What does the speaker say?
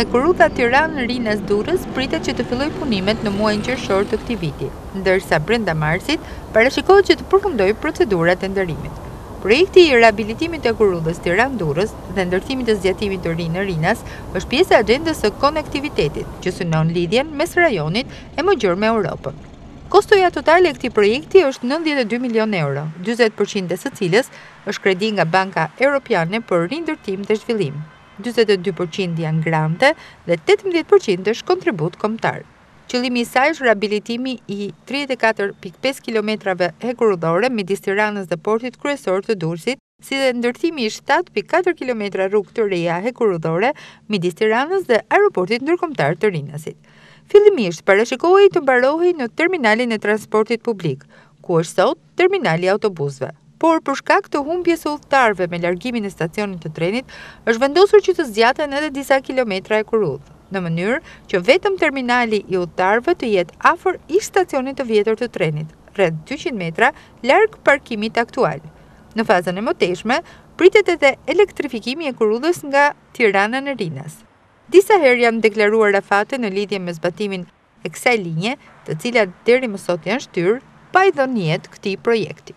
Hekurudha Tiranë Rinas Durrës pritet që të fillojë punimet në muajin qershor të këtij viti, ndërsa brenda marsit parashikohet që të përfundojë procedurat e tenderimit. Projekti i rehabilitimit të hekurudhës Tiranë Durrës dhe ndërtimit të zgjatimit të ri në Rinas është pjesë e axhendës së konektivitetit që synon lidhjen mes rajonit e më gjerë me Europën. Kostoja totale e këtij projekti është nëntëdhjetë e dy milionë euro, dyzet për qind e së cilës Është kredi nga Banka Europiane për Rindërtim dhe Zhvillim. Dyzet e dy për qind janë grante dhe tetëmbëdhjetë për qind është kontribut kombëtar. Qëllimi i saj është rehabilitimi i tridhjetë e katër pikë pesë kilometrave hekurudhore midis Tiranës dhe portit kryesor të Durrësit, si dhe ndërtimi i shtatë pikë katër kilometra rrugë të reja hekurudhore midis Tiranës dhe Aeroportit Ndërkombëtar të Rinasit. Fillimisht parashikohej të mbarohej në terminalin e transportit publik, ku është sot, terminali i autobusëve. Por, për shkak të humbjes së udhëtarëve me largimin e stacionit të trenit, është vendosur që të zgjaten edhe disa kilometra hekurudhë, në mënyrë që vetëm terminali i udhëtarëve të jetë afër ish-stacionit të vjetër të trenit, rreth dyqind metra larg parkimit aktual. Në fazën e mëtejshme, pritet edhe elektrifikimi i hekurudhës nga Tirana në Rinas. Disa herë janë deklaruar afate në lidhje me zbatimin e kësaj linje, të cilat deri më sot janë shtyrë, pa i dhënë jetë këtij projekti.